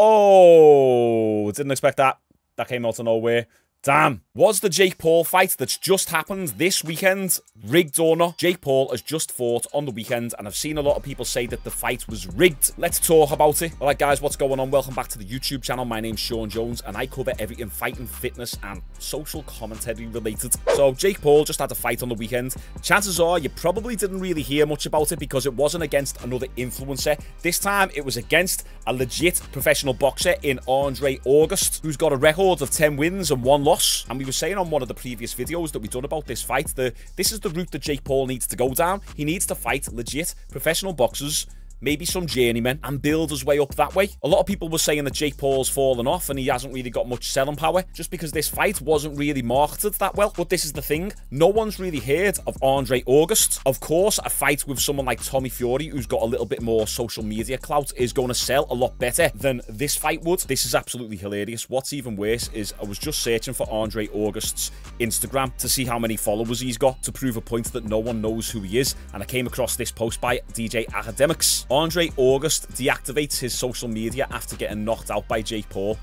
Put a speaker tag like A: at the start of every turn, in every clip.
A: Oh, didn't expect that. That came out of nowhere. Damn. Was the Jake Paul fight that's just happened this weekend rigged or not? Jake Paul has just fought on the weekend, and I've seen a lot of people say that the fight was rigged. Let's talk about it. All right, guys, what's going on? Welcome back to the YouTube channel. My name's Shaun Jones, and I cover everything fighting, fitness, and social commentary related. So, Jake Paul just had a fight on the weekend. Chances are you probably didn't really hear much about it because it wasn't against another influencer. This time, it was against a legit professional boxer in Andre August, who's got a record of 10 wins and one loss. And we were saying on one of the previous videos that we've done about this fight that this is the route that Jake Paul needs to go down. He needs to fight legit professional boxers maybe some journeymen, and build his way up that way. A lot of people were saying that Jake Paul's fallen off and he hasn't really got much selling power just because this fight wasn't really marketed that well. But this is the thing, no one's really heard of Andre August. Of course, a fight with someone like Tommy Fury, who's got a little bit more social media clout, is going to sell a lot better than this fight would. This is absolutely hilarious. What's even worse is I was just searching for Andre August's Instagram to see how many followers he's got to prove a point that no one knows who he is. And I came across this post by DJ Akademiks. Andre August deactivates his social media after getting knocked out by Jake Paul.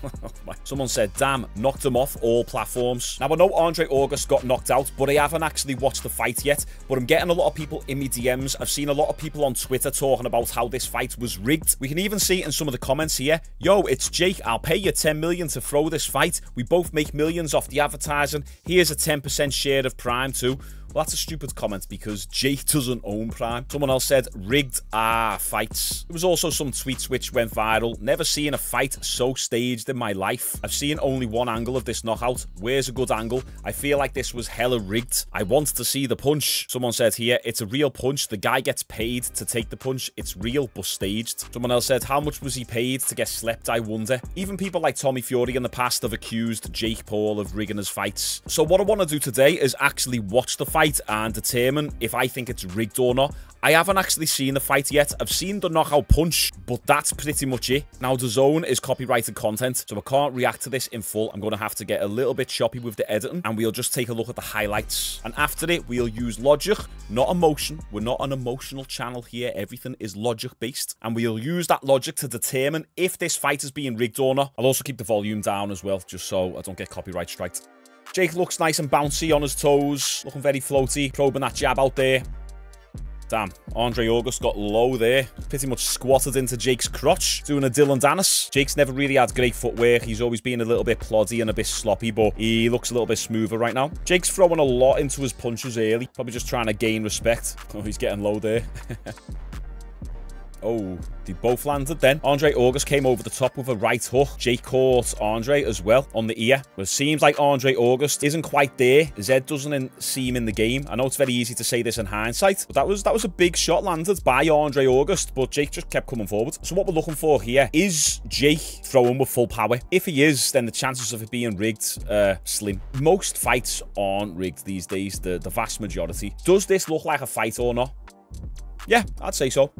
A: Someone said, damn, knocked him off all platforms. Now, I know Andre August got knocked out, but I haven't actually watched the fight yet. But I'm getting a lot of people in me DMs. I've seen a lot of people on Twitter talking about how this fight was rigged. We can even see in some of the comments here, yo, it's Jake. I'll pay you 10 million to throw this fight. We both make millions off the advertising. Here's a 10% share of Prime too. Well, that's a stupid comment because Jake doesn't own Prime. Someone else said, rigged ah fights. There was also some tweets which went viral. Never seen a fight so staged in my life. I've seen only one angle of this knockout. Where's a good angle? I feel like this was hella rigged. I want to see the punch. Someone said here, it's a real punch. The guy gets paid to take the punch. It's real but staged. Someone else said, how much was he paid to get slept, I wonder? Even people like Tommy Fury in the past have accused Jake Paul of rigging his fights. So what I want to do today is actually watch the fight fight and determine if I think it's rigged or not. I haven't actually seen the fight yet. I've seen the knockout punch, but that's pretty much it. Now, DAZN is copyrighted content, so I can't react to this in full. I'm going to have to get a little bit choppy with the editing, and we'll just take a look at the highlights. And after it, we'll use logic, not emotion. We're not an emotional channel here. Everything is logic-based, and we'll use that logic to determine if this fight is being rigged or not. I'll also keep the volume down as well, just so I don't get copyright striked. Jake looks nice and bouncy on his toes, looking very floaty, probing that jab out there. Damn, Andre August got low there. Pretty much squatted into Jake's crotch, doing a Dillon Danis. Jake's never really had great footwork. He's always been a little bit ploddy and a bit sloppy, but he looks a little bit smoother right now. Jake's throwing a lot into his punches early. Probably just trying to gain respect. Oh, he's getting low there. Oh, they both landed then. Andre August came over the top with a right hook. Jake caught Andre as well on the ear. But it seems like Andre August isn't quite there. Head doesn't seem in the game. I know it's very easy to say this in hindsight, but that was that was a big shot landed by Andre August, but Jake just kept coming forward. So what we're looking for here is Jake throwing with full power. If he is, then the chances of it being rigged uh, slim. Most fights aren't rigged these days, the, the vast majority. Does this look like a fight or not? Yeah, I'd say so.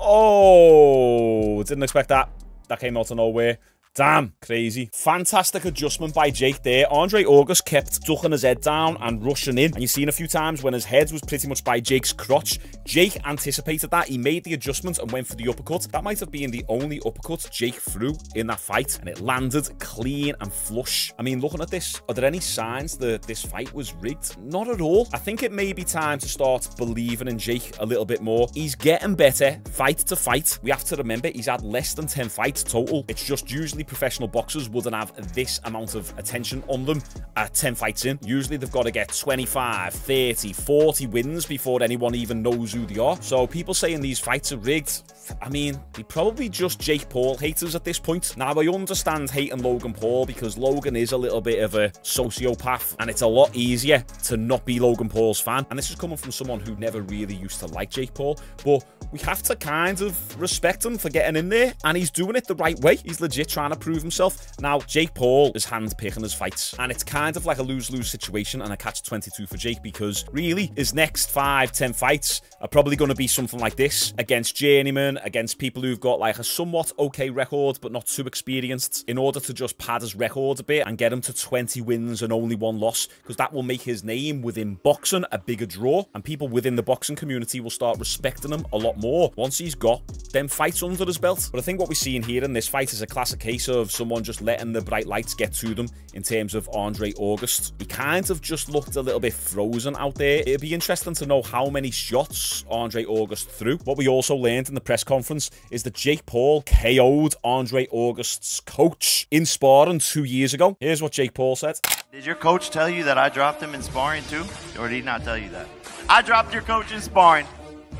A: Oh, didn't expect that. That came out of nowhere. Damn, crazy. Fantastic adjustment by Jake there. Andre August kept ducking his head down and rushing in. And you've seen a few times when his head was pretty much by Jake's crotch. Jake anticipated that. He made the adjustment and went for the uppercut. That might have been the only uppercut Jake threw in that fight. And it landed clean and flush. I mean, looking at this, are there any signs that this fight was rigged? Not at all. I think it may be time to start believing in Jake a little bit more. He's getting better fight to fight. We have to remember he's had less than 10 fights total. It's just usually professional boxers wouldn't have this amount of attention on them at 10 fights in. Usually they've got to get 25, 30, 40 wins before anyone even knows who they are. So people saying these fights are rigged, I mean, they probably just Jake Paul haters at this point. Now, I understand hating Logan Paul because Logan is a little bit of a sociopath and it's a lot easier to not be Logan Paul's fan. And this is coming from someone who never really used to like Jake Paul. But we have to kind of respect him for getting in there and he's doing it the right way. He's legit trying to prove himself. Now, Jake Paul is hand-picking his fights and it's kind of like a lose-lose situation and a catch-22 for Jake because really his next five, ten fights are probably going to be something like this against journeyman, against people who've got like a somewhat okay record, but not too experienced, in order to just pad his record a bit and get him to 20 wins and only one loss, because that will make his name within boxing a bigger draw, and people within the boxing community will start respecting him a lot more once he's got them fights under his belt. But I think what we're seeing here in this fight is a classic case of someone just letting the bright lights get to them in terms of Andre August. He kind of just looked a little bit frozen out there. It'd be interesting to know how many shots Andre August threw. What we also learned in the press conference is that Jake Paul KO'd Andre August's coach in sparring two years ago. Here's what Jake Paul said.
B: Did your coach tell you that I dropped him in sparring too? Or did he not tell you that? I dropped your coach in sparring,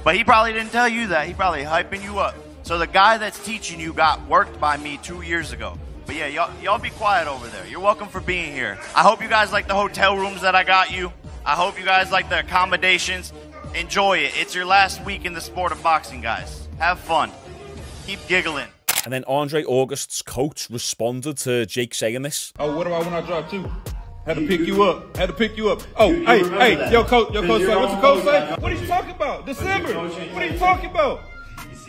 B: but he probably didn't tell you that. He probably hyping you up. So the guy that's teaching you got worked by me two years ago. But yeah, y'all, y'all be quiet over there. You're welcome for being here. I hope you guys like the hotel rooms that I got you. I hope you guys like the accommodations. Enjoy it. It's your last week in the sport of boxing, guys. Have fun. Keep giggling.
A: And then Andre August's coach responded to Jake saying this.
C: Oh, what do I when I drop two? Had to pick you up. Had to pick you up. Oh, hey, hey, yo, coach, your coach say, what's the coach say? What are you talking about? December. What are you talking about?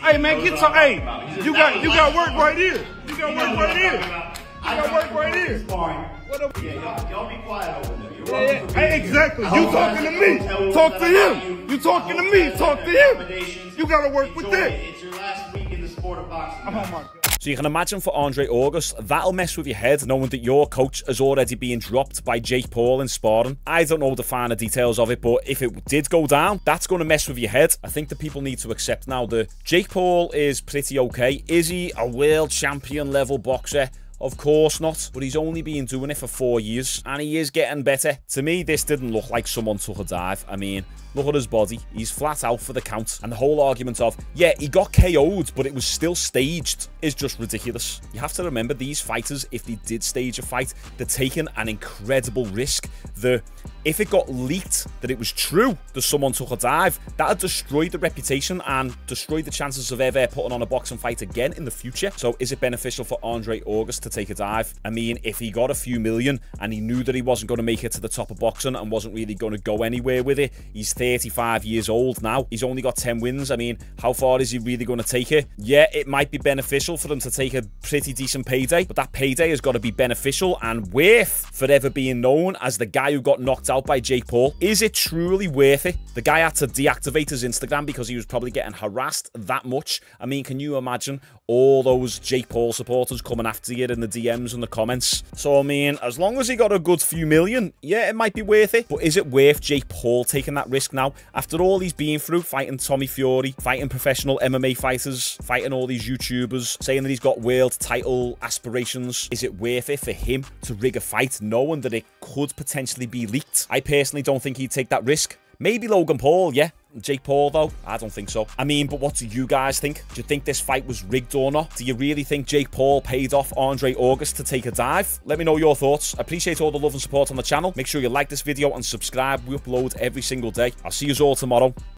C: Hey man, get some. Hey, you got you got work right here. You got work right here. You got work right here. What up?
B: Y'all, y'all be quiet over there. You're
C: Yeah, yeah. Hey, exactly. You talking to me? Talk to him. You talking to me? Talk to him. You gotta work with that.
B: It's your last week in the sport of boxing.
C: Oh my god.
A: So you can imagine for Andre August, that'll mess with your head knowing that your coach has already been dropped by Jake Paul in sparring. I don't know the finer details of it, but if it did go down, that's going to mess with your head. I think that people need to accept now that Jake Paul is pretty okay. Is he a world champion level boxer? Of course not, but he's only been doing it for four years, and he is getting better. To me, this didn't look like someone took a dive. I mean, look at his body. He's flat out for the count. And the whole argument of, yeah, he got KO'd, but it was still staged, is just ridiculous. You have to remember, these fighters, if they did stage a fight, they're taking an incredible risk. The if it got leaked that it was true that someone took a dive, that would destroy the reputation and destroy the chances of ever putting on a boxing fight again in the future. So is it beneficial for Andre August to take a dive? I mean, if he got a few million and he knew that he wasn't going to make it to the top of boxing and wasn't really going to go anywhere with it, he's 35 years old now. He's only got 10 wins. I mean, how far is he really going to take it? Yeah, it might be beneficial for him to take a pretty decent payday, but that payday has got to be beneficial and worth forever being known as the guy who got knocked out by Jake Paul. Is it truly worth it? The guy had to deactivate his Instagram because he was probably getting harassed that much. I mean, can you imagine all those Jake Paul supporters coming after you in the DMs and the comments? So, I mean, as long as he got a good few million, yeah, it might be worth it. But is it worth Jake Paul taking that risk now? After all he's been through, fighting Tommy Fury, fighting professional MMA fighters, fighting all these YouTubers, saying that he's got world title aspirations, is it worth it for him to rig a fight knowing that it could potentially be leaked? I personally don't think he'd take that risk. Maybe Logan Paul, yeah. Jake Paul, though? I don't think so. I mean, but what do you guys think? Do you think this fight was rigged or not? Do you really think Jake Paul paid off Andre August to take a dive? Let me know your thoughts. Appreciate all the love and support on the channel. Make sure you like this video and subscribe. We upload every single day. I'll see you all tomorrow.